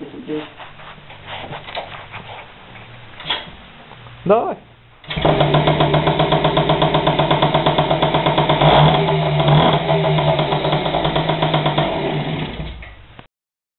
This is this. No.